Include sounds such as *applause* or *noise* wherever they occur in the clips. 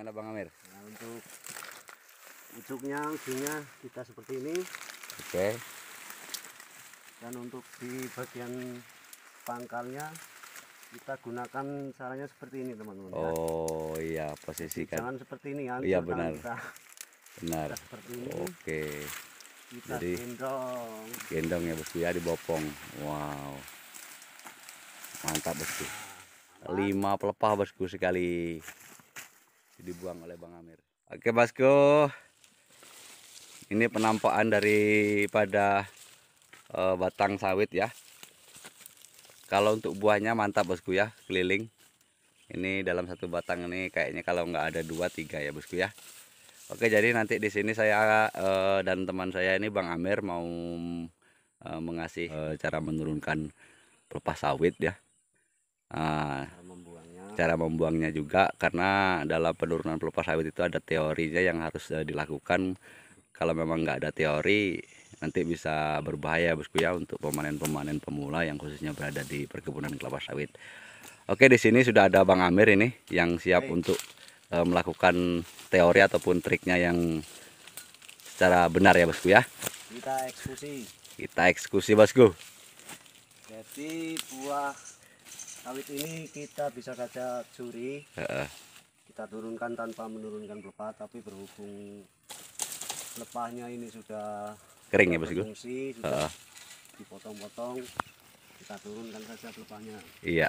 Gimana Bang Amir? Nah, untuk ujungnya ujungnya kita seperti ini Oke. dan untuk di bagian pangkalnya kita gunakan caranya seperti ini teman-teman ya. Oh iya, posisikan. jangan seperti ini ya Iya, benar. kita, Benar. kita seperti ini Oke. kita jadi- gendong Gendong ya bosku ya dibopong. Wow. Mantap bosku. Lima pelepah bosku sekali. Dibuang oleh Bang Amir. Oke bosku. Ini penampakan daripada eh, batang sawit ya. Kalau untuk buahnya mantap bosku ya, keliling. Ini dalam satu batang ini kayaknya kalau nggak ada dua tiga ya bosku ya. Oke jadi nanti di sini saya eh, dan teman saya ini Bang Amir mau eh, mengasih eh, cara menurunkan pelepah sawit ya. Nah, cara membuangnya juga karena dalam penurunan pelepah sawit itu ada teorinya yang harus eh, dilakukan. Kalau memang nggak ada teori nanti bisa berbahaya bosku ya untuk pemanen-pemanen pemula yang khususnya berada di perkebunan kelapa sawit. Oke di sini sudah ada Bang Amir ini yang siap Oke. untuk eh, melakukan teori ataupun triknya yang secara benar ya bosku ya kita eksekusi kita eksekusi bosku. Jadi buah sawit ini kita bisa saja curi Heeh. kita turunkan tanpa menurunkan pelepah tapi berhubung pelepahnya ini sudah kering ya bosku berfungsi sudah Heeh. dipotong-potong kita turunkan saja pelepahnya. Iya.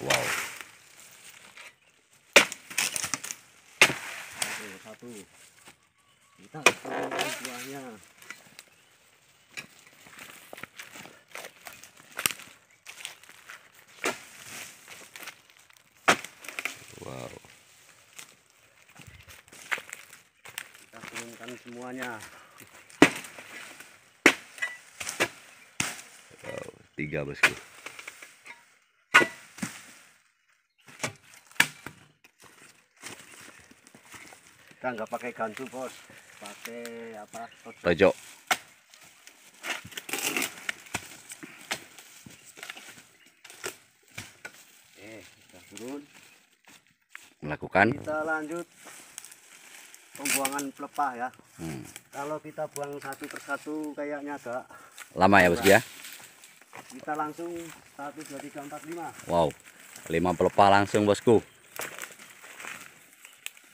Wow. Satu satu. Kita turunkan buahnya wow kita turunkan semuanya Wow, tiga bosku. kita nggak pakai gantu bos pakai apa. Tojo. eh kita turun Melakukan. kita lanjut pembuangan pelepah ya Hmm. kalau kita buang satu persatu kayaknya agak Lama ya bosku ya. kita langsung satu dua tiga empat lima Wow. Lima pelepah langsung bosku.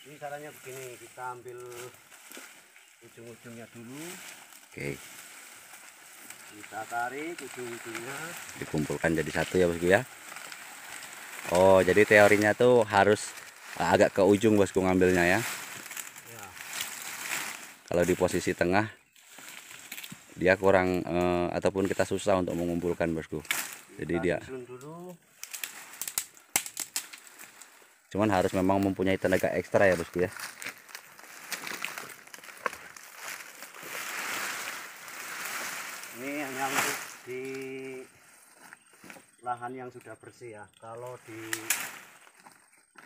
ini caranya begini kita ambil ujung-ujungnya dulu Oke, kita tarik ujung-ujungnya dikumpulkan jadi satu ya bosku ya. Oh, jadi teorinya tuh harus agak ke ujung bosku ngambilnya ya. ya Kalau di posisi tengah dia kurang eh, ataupun kita susah untuk mengumpulkan bosku. Jadi kita dia cuman harus memang mempunyai tenaga ekstra ya bosku ya. ini hanya untuk di lahan yang sudah bersih ya kalau di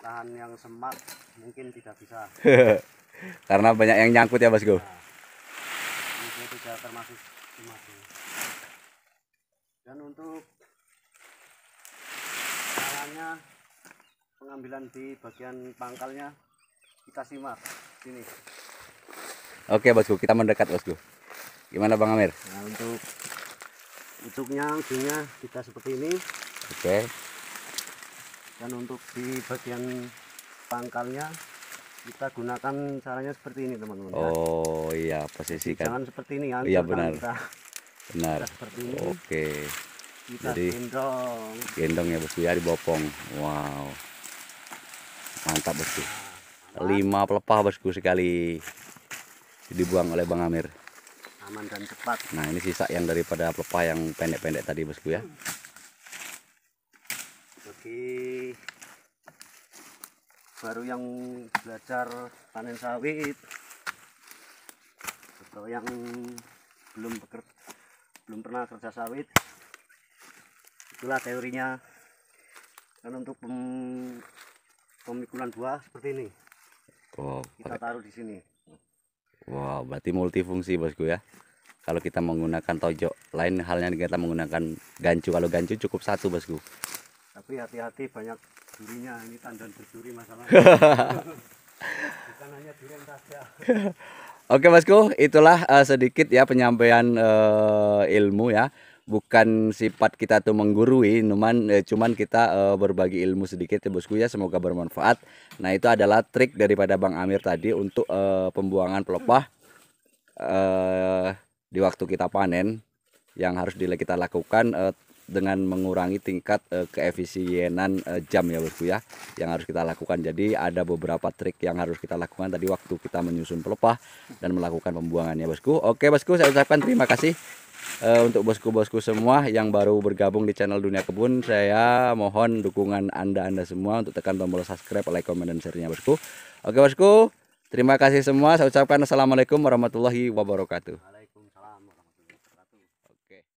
lahan yang semak mungkin tidak bisa *laughs* Karena banyak yang nyangkut ya bosku. nah, ini tidak termasuk semak dan untuk caranya pengambilan di bagian pangkalnya kita simak sini Oke bosku, kita mendekat bosku. Gimana Bang Amir? nah untuk ujungnya ujungnya kita seperti ini Oke. Dan untuk di bagian pangkalnya kita gunakan caranya seperti ini teman-teman ya. Oh iya, posisikan. jangan seperti ini ya Iya, benar. kita, Benar. kita seperti ini Oke. kita jadi- gendong Gendong ya bosku ya dibopong. Wow. Mantap bosku. Aman, Lima pelepah bosku sekali. Dibuang oleh Bang Amir. aman dan cepat Nah ini sisa yang daripada pelepah yang pendek-pendek tadi bosku ya. Bagi baru yang belajar panen sawit. Atau yang belum beker, belum pernah kerja sawit. Itulah teorinya. Dan untuk pem- pemikulan buah seperti ini. Wow. kita taruh di sini. Wow, berarti multifungsi bosku ya. kalau kita menggunakan tojok lain halnya kita menggunakan gancu. Kalau gancu cukup satu bosku Tapi hati-hati banyak durinya. Ini tandan berduri masalah. *laughs* Bukan hanya durian saja. *laughs* Oke bosku, itulah eh, sedikit ya penyampaian eh, ilmu ya. Bukan sifat kita tuh menggurui, cuman eh, cuman kita eh, berbagi ilmu sedikit ya bosku ya. Semoga bermanfaat. Nah itu adalah trik daripada Bang Amir tadi untuk eh, pembuangan pelepah eh, di waktu kita panen yang harus kita lakukan eh, dengan mengurangi tingkat eh, keefisienan eh, jam ya bosku ya yang harus kita lakukan. Jadi ada beberapa trik yang harus kita lakukan tadi waktu kita menyusun pelepah dan melakukan pembuangannya bosku. Oke bosku saya ucapkan terima kasih eh, untuk bosku-bosku semua yang baru bergabung di channel Dunia Kebun. Saya mohon dukungan Anda-anda semua untuk tekan tombol subscribe, like, komen dan share-nya bosku. Oke bosku, terima kasih semua. Saya ucapkan assalamualaikum warahmatullahi wabarakatuh.